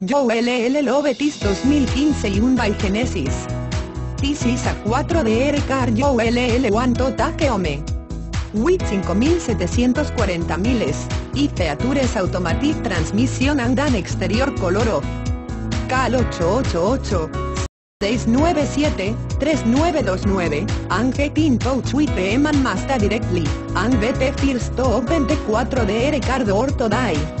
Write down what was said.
Joe LL Lovetis 2015 y un by Genesis. This a 4DR Car Joe LL One Take Ome. WIT 5740 miles, y Features Automatic Transmission andan Exterior Color of. CAL 888 697-3929, and get in touch with directly, and BP first open the 4DR card or to die.